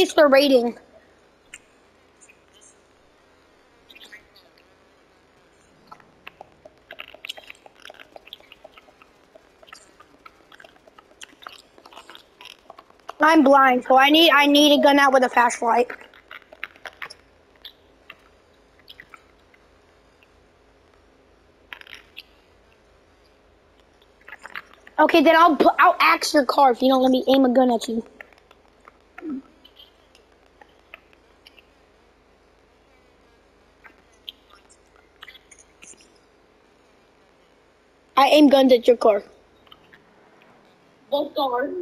gets the rating. I'm blind, so I need I need a gun out with a flashlight. Okay, then I'll I'll axe your car if you don't let me aim a gun at you. I aim guns at your car. Both guard.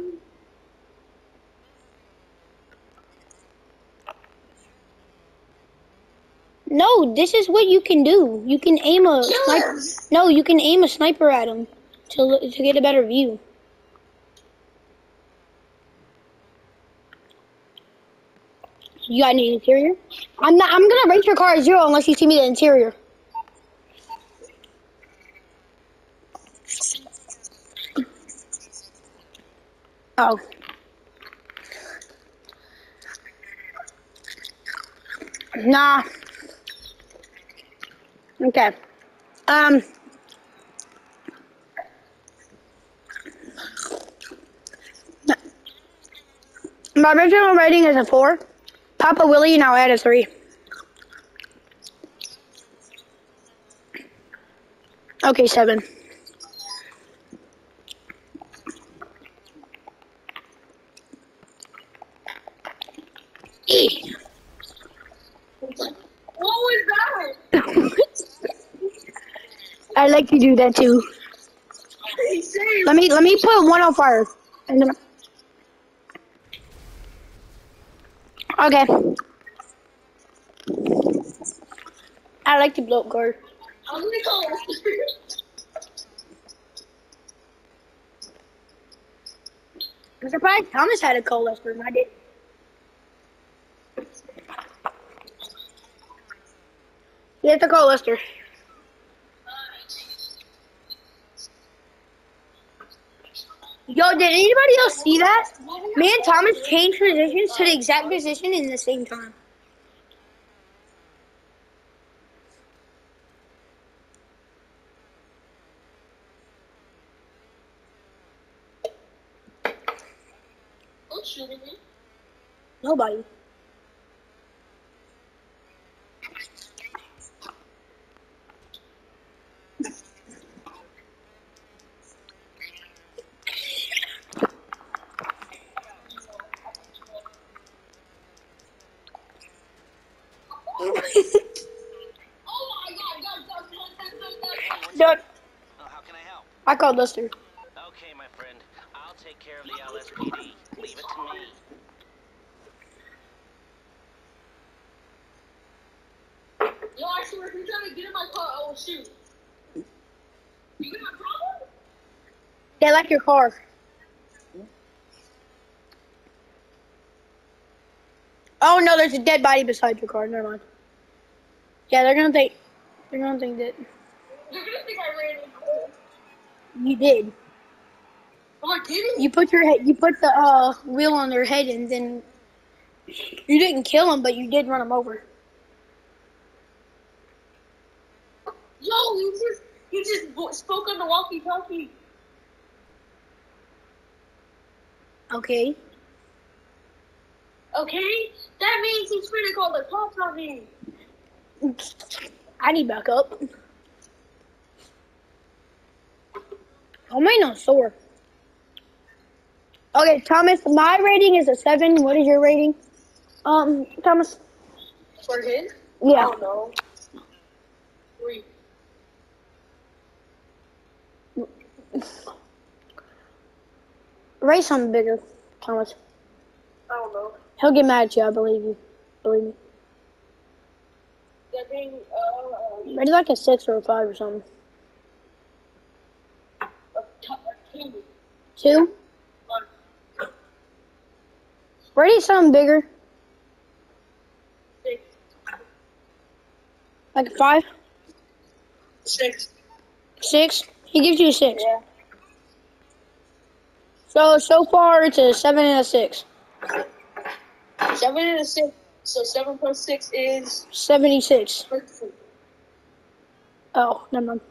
No, this is what you can do. You can aim a sniper. No, you can aim a sniper at him to to get a better view. You got any interior? I'm not. I'm gonna rate your car at zero unless you see me the interior. Oh. Nah. Okay. Um. My original rating is a four. Papa Willie, now add a three. Okay, seven. E. What was that? I like to do that too. Let me let me put one on fire. And then Okay. I like to blow up guard. I'm. I'm surprised Thomas had a coalescer and I did. You have to call Lester. Yo, did anybody else see that? Me and Thomas changed positions to the exact position in the same time. Me? Nobody. Oh my god, god, god, god, god, god, god. Dude, Oh, how can I help? I called Lester. Okay, my friend. I'll take care of the LSPD. Leave it to me. Yo, actually, if you're trying to get in my car, I will shoot. You got a problem? They like your car. Oh no, there's a dead body beside your car. Never mind. Yeah, they're gonna think. They're gonna think that You're gonna think I ran into you did. Oh, I didn't? You put your head. You put the uh, wheel on their head, and then you didn't kill them, but you did run them over. Yo, you just, you just spoke on the walkie-talkie. Okay. Okay? That means he's to call the cops on me. I need backup. Oh my no sore. Okay, Thomas, my rating is a seven. What is your rating? Um, Thomas. For his? Yeah. I don't know. Three. Rate something bigger, Thomas. I don't know. He'll get mad at you. I believe you. Believe me. That being, uh, it like a six or a five or something. a, t- a two. Rate something bigger, Six. like a five, Six. six. He gives you a six. Yeah. So so far it's a seven and a six. Seven and a six. So seven plus six is 76. thirteen. Oh, never mind.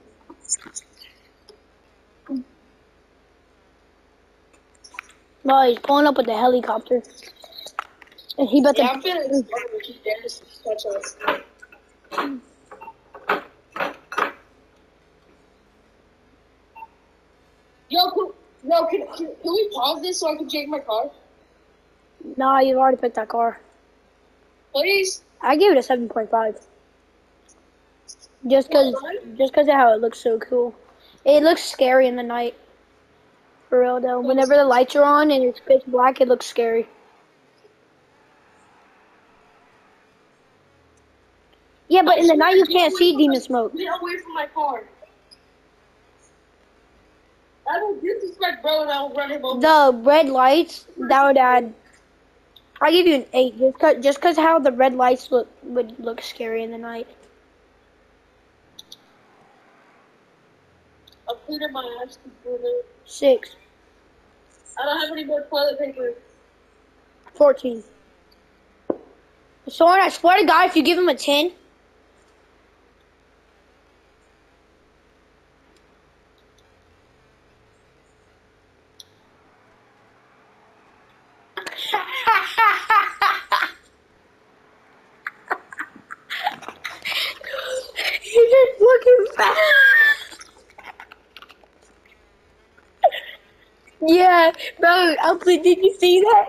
No, he's pulling up with the helicopter. And he about to. Yeah, I'm feeling this to keep Dennis to touch us. Yo, can, yo, can, can, can we pause this so I can change my car? Nah, you've already picked that car. Please? I gave it a 7.5. Just cause, just cause of how it looks so cool. It looks scary in the night. For real though, whenever the lights are on and it's pitch black, it looks scary. Yeah, but in the night you can't see demon smoke. Get away from my car. I don't disrespect bro and I'll run him over. The red lights, that would add. I give you an eight, just cause, just cause how the red lights look would look scary in the night. I'm my. Six, I don't have any more toilet paper. 14. Soren, I swear to God, if you give him a 10, You're just looking fast. Yeah, bro, Alfred, did you see that?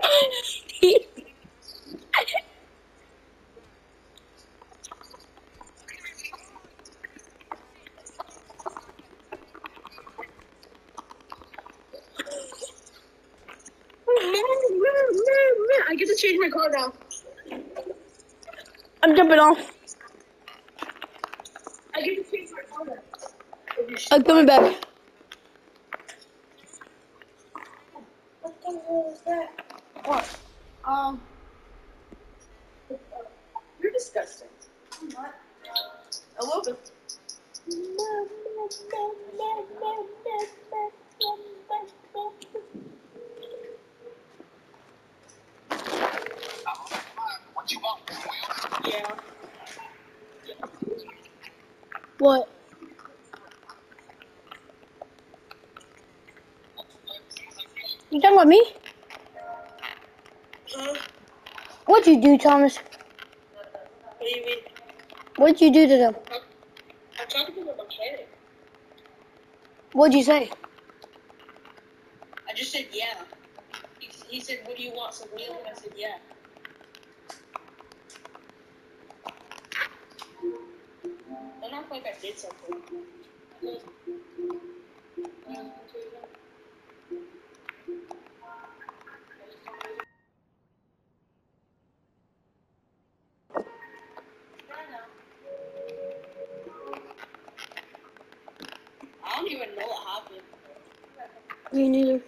I get to change my car now. I'm jumping off. I get to change my car now. I'm coming back. What the hell is that? What? Um. You're disgusting. I'm not. A little bit. Yeah. What? You talking about me? Huh? What'd you do, Thomas? What do you mean? What'd you do to them? I'm talking to the mechanic. What'd you say? I just said yeah. He, he said, "What do you want?" Some wheel, and I said, "Yeah." Act like I did something. I don't even know what happened. Me neither.